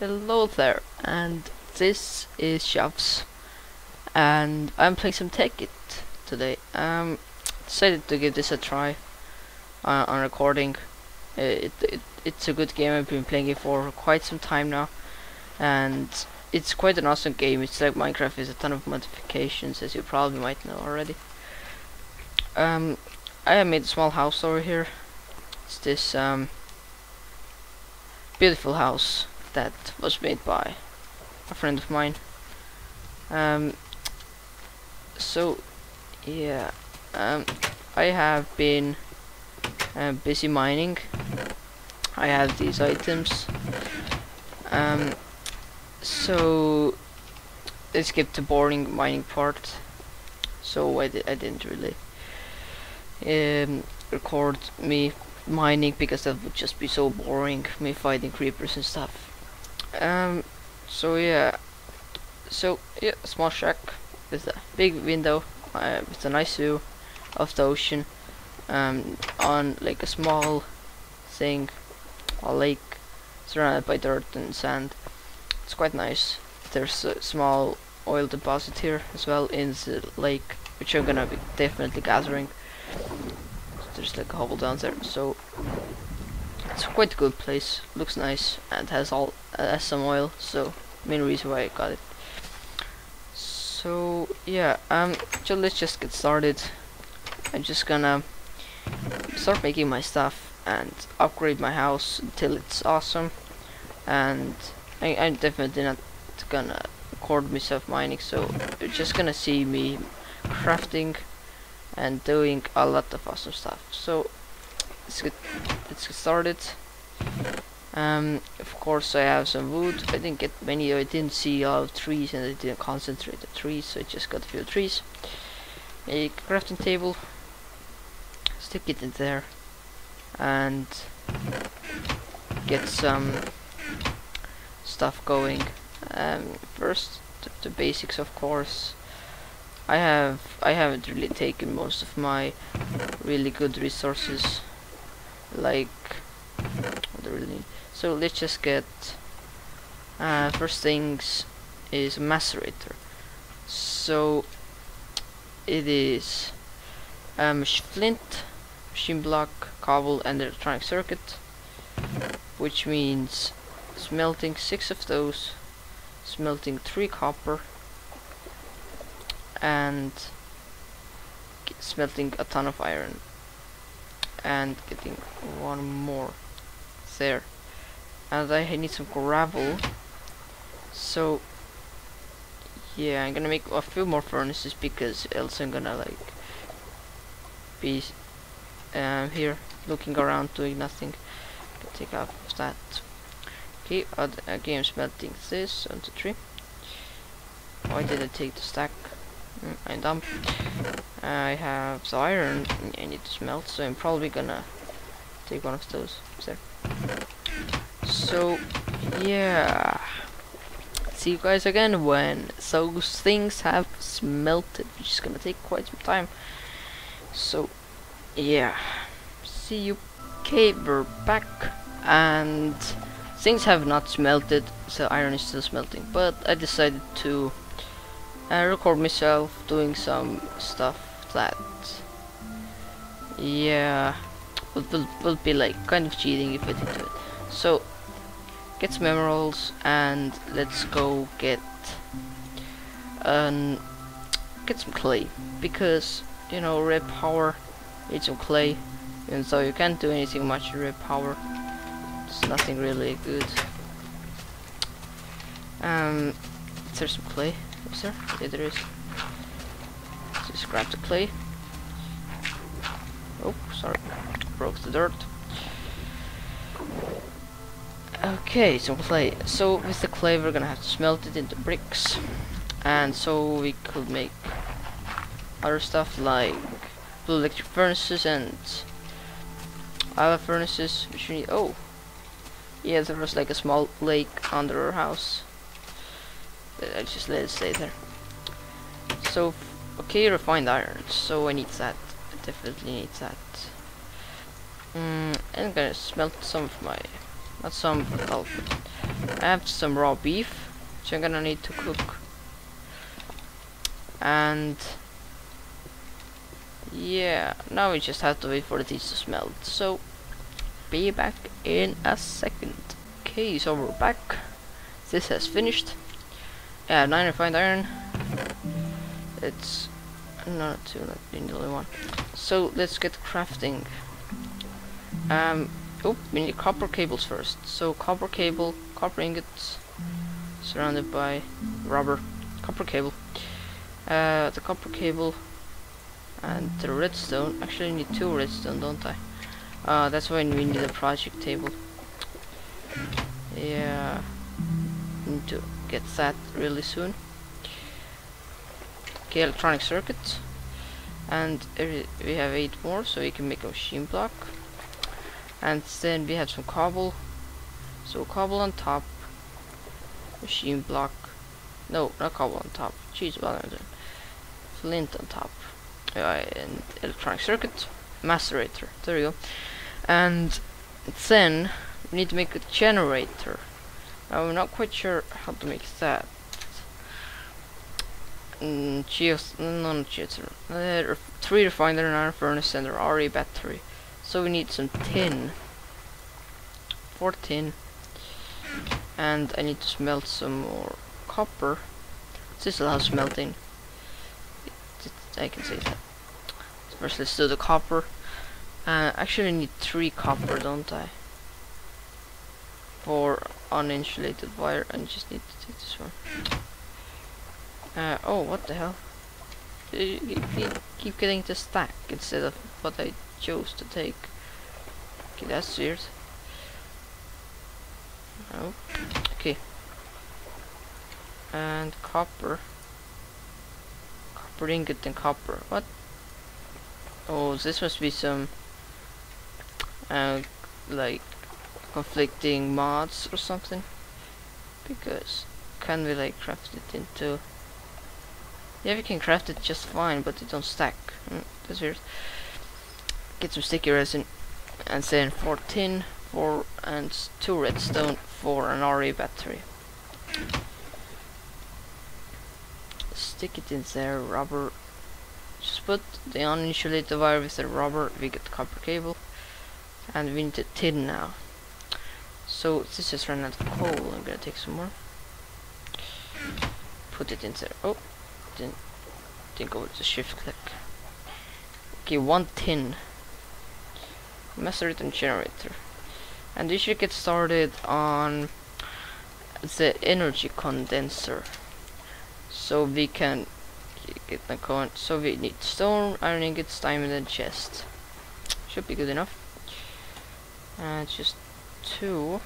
Hello there, and this is Shuffz, and I'm playing some Tekkit today. Um, decided to give this a try uh, on recording. It, it it's a good game. I've been playing it for quite some time now, and it's quite an awesome game. It's like Minecraft with a ton of modifications, as you probably might know already. Um, I have made a small house over here. It's this um beautiful house that was made by a friend of mine. Um, so, yeah, um, I have been uh, busy mining. I have these items. Um, so, let's skip the boring mining part. So I, di I didn't really um, record me mining because that would just be so boring, me fighting creepers and stuff. Um, so yeah, so yeah, small shack with a big window, uh, with a nice view of the ocean, um, on like a small thing, a lake surrounded by dirt and sand. It's quite nice. There's a small oil deposit here as well in the lake, which I'm gonna be definitely gathering. There's like a hole down there, so it's quite a good place. Looks nice and has all uh, has some oil, so main reason why I got it. So yeah, um, so let's just get started. I'm just gonna start making my stuff and upgrade my house until it's awesome. And I, I'm definitely not gonna record myself mining, so you're just gonna see me crafting and doing a lot of awesome stuff. So let's get let's get started. Um, of course I have some wood. I didn't get many. I didn't see a lot of trees, and I didn't concentrate the trees. So I just got a few trees. A crafting table. Stick it in there, and get some stuff going. Um, first, th the basics, of course. I have I haven't really taken most of my really good resources like what do I really need. So let's just get uh, first things is a macerator. So it is um, flint, machine block, cobble, and electronic circuit, which means smelting six of those, smelting three copper, and smelting a ton of iron and getting one more there. And I need some gravel. So yeah I'm gonna make a few more furnaces because else I'm gonna like be um, here looking around doing nothing. Take out of that. Okay again I'm smelting this onto three why did I take the stack? Mm, I'm dumb. I have iron I need to smelt, so I'm probably gonna take one of those. There. So, yeah. See you guys again when those things have smelted, which is gonna take quite some time. So, yeah. See you. Okay, we're back, and things have not smelted, so iron is still smelting, but I decided to I record myself doing some stuff that. Yeah. Will, will, will be like kind of cheating if I did it. So get some emeralds and let's go get um get some clay. Because you know RedPower needs some clay. And so you can't do anything much with RedPower. It's nothing really good. Um there's some clay? Is there? Yeah, there is. Grab the clay. Oh, sorry. Broke the dirt. Okay, some clay. So with the clay we're gonna have to smelt it into bricks. And so we could make other stuff like Blulectric furnaces and lava furnaces which we need oh yeah there was like a small lake under our house I just let it stay there. So, okay, refined iron. So I need that. I definitely need that. Mm, I'm gonna smelt some of my, not some, I have some raw beef, which I'm gonna need to cook. And yeah, now we just have to wait for the teeth to smelt. So be back in a second. Okay, so we're back. This has finished. Yeah, nine refined iron. It's not two, not being the only one. So let's get crafting. Um, oh, we need copper cables first. So copper cable, copper ingots, surrounded by rubber, copper cable. Uh, the copper cable and the redstone. Actually, I need two redstone, don't I? Uh, that's why we need a project table. Yeah, need to get that really soon. Okay, electronic circuit, and we have eight more, so we can make a machine block. And then we have some cobble, so cobble on top, machine block. No, not cobble on top. Jeez, am I doing? Flint on top uh, and electronic circuit macerator there we go and then we need to make a generator now I'm not quite sure how to make that mm, geos no geos uh, three refiner iron furnace and an RE battery so we need some tin four tin and I need to smelt some more copper this allows smelting I can say that. First, let's do the copper. Uh, actually, I need three copper, don't I? For uninsulated wire, I just need to take this one. Uh, oh, what the hell? Keep getting the stack instead of what I chose to take. Okay, that's weird. Oh, okay. And copper copper ingot and copper. What? Oh, this must be some uh, like conflicting mods or something. Because can we like craft it into? Yeah, we can craft it just fine, but it don't stack. Mm, that's weird. Get some sticky resin, and then four tin, four and two redstone for an RE battery. stick it in there, rubber. Just put the uninsulated wire with the rubber, we get copper cable. And we need the tin now. So this just ran out of coal, I'm gonna take some more. Put it in there. Oh, didn't, didn't go with the shift click. Okay, one tin. Macerator generator. And we should get started on the energy condenser so we can get the current so we need stone iron ingots diamond and chest should be good enough and uh, just two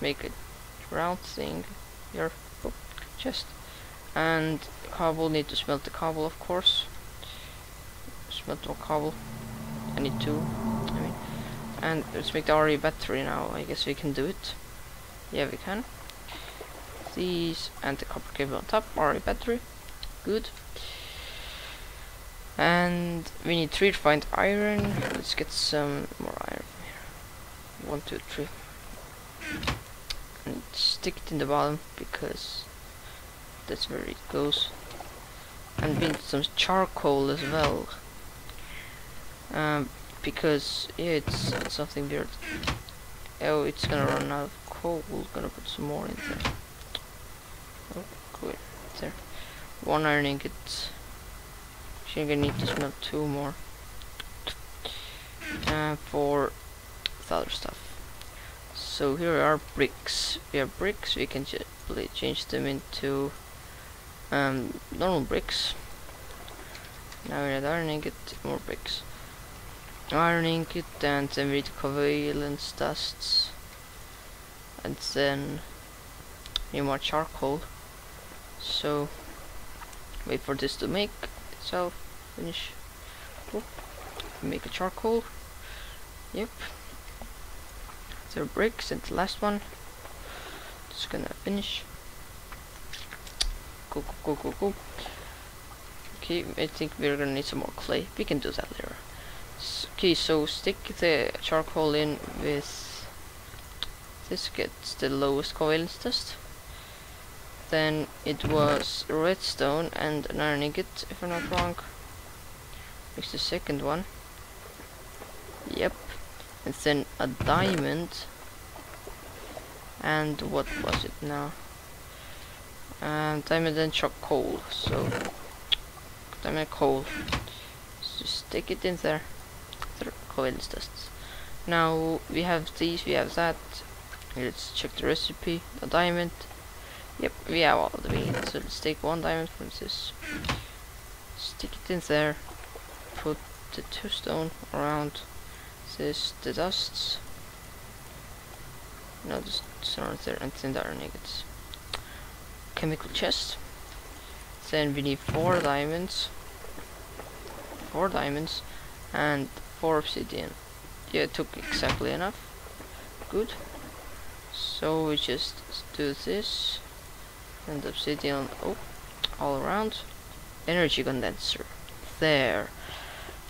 make a round thing here oh, chest and cobble need to smelt the cobble of course. Smelt more cobble. I need two I mean and let's make the RE battery now. I guess we can do it. Yeah we can. These and the copper cable on top. A battery. Good. And we need three refined iron. Let's get some more iron here. One two three. And stick it in the bottom because that's where it goes and need some charcoal as well um, because it's, something weird oh it's gonna run out of coal gonna put some more in there Oh, good. There. One iron ingot. Actually, gonna need to smelt two more. And for the other stuff. So here are bricks. We have bricks. We can change them into um, normal bricks. Now we have iron ingot, more bricks. Iron ingot, and then we need covalence dusts. And then need more charcoal so wait for this to make itself finish make a charcoal yep there bricks and the last one just gonna finish okay I think we're gonna need some more clay we can do that later okay so stick the charcoal in with this gets the lowest covalence dust. Then it was redstone and an iron ingot, if I'm not wrong. Makes the second one. Yep. And then a diamond. And what was it now? Um, diamond and chalk coal. So, diamond coal. So just stick it in there. Covalence dust Now we have these, we have that. Let's check the recipe. the diamond. Yep, we have all the we So let's take one diamond from this. Stick it in there. Put the two stone around this the dusts. No, just stone there and then the iron ingots. Chemical chest. Then we need four diamonds. Four diamonds and four obsidian. Yeah, it took exactly enough. Good. So we just do this and obsidian oh all around. Energy condenser. There.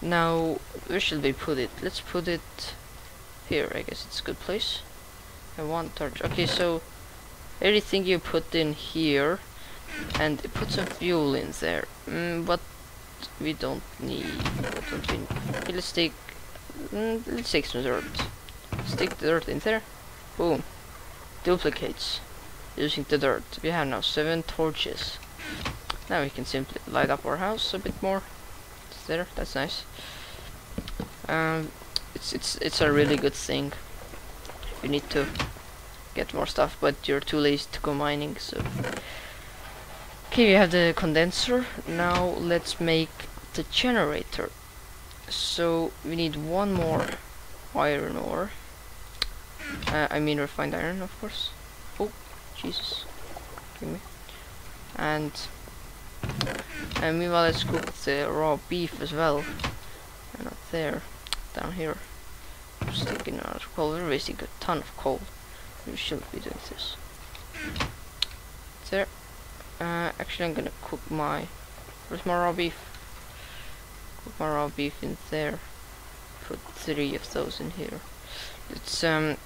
Now where should we put it? Let's put it here, I guess it's a good place. And one torch. Okay, so everything you put in here and put some fuel in there. Mm, but we don't need what don't we okay, let's take mm, let's take some dirt. Stick the dirt in there. Boom. Duplicates. Using the dirt. We have now seven torches. Now we can simply light up our house a bit more. It's there, that's nice. Um it's it's it's a really good thing. We need to get more stuff, but you're too lazy to go mining, so Okay, we have the condenser. Now let's make the generator. So we need one more iron ore. Uh, I mean refined iron, of course. Oh, Jesus. Give me. And and meanwhile let's cook the raw beef as well. And not there. Down here. I'm sticking out coal. We're wasting a ton of coal. We shouldn't be doing this. There. Uh, actually I'm gonna cook my... Where's my raw beef? Put my raw beef in there. Put three of those in here. Let's um,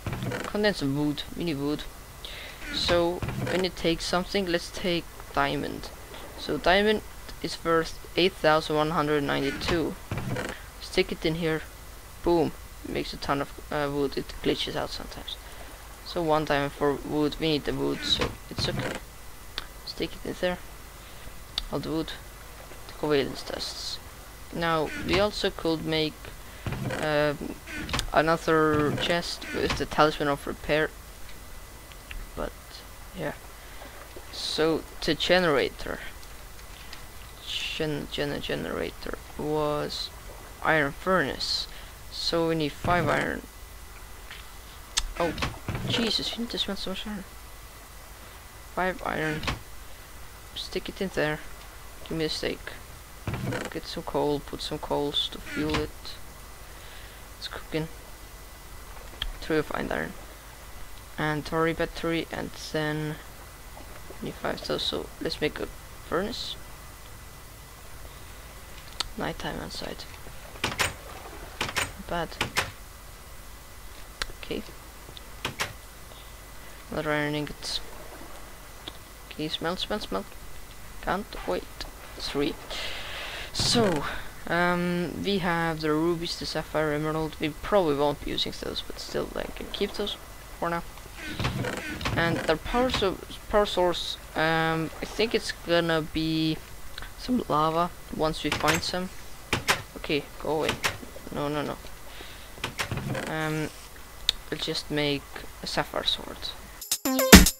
condense wood. Need wood. So when you take something, let's take diamond. So diamond is worth 8,192. Stick it in here. Boom. Makes a ton of uh, wood. It glitches out sometimes. So one time for wood. We need the wood, so it's okay. Stick it in there. All the wood. The covalence dusts. Now, we also could make um, another chest with the talisman of repair. But, yeah. So, the generator. Gen, gen generator was iron furnace. So we need five iron. Oh, Jesus, you need to spend so much iron. Five iron. Stick it in there. Give me a steak. Get some coal, put some coals to fuel it. It's cooking. Three refined iron. And Tori battery and then 25 so so let's make a furnace. Nighttime outside. Bad. Okay. Iron ingots. Okay, smell, smell, smell. Can't wait. Three. So, um, we have the rubies, the sapphire, emerald. We probably won't be using those, but still, I can keep those for now. And the power, so power source, um, I think it's gonna be some lava once we find some. Okay, go away. No, no, no. Um, we'll just make a sapphire sword. Thank you.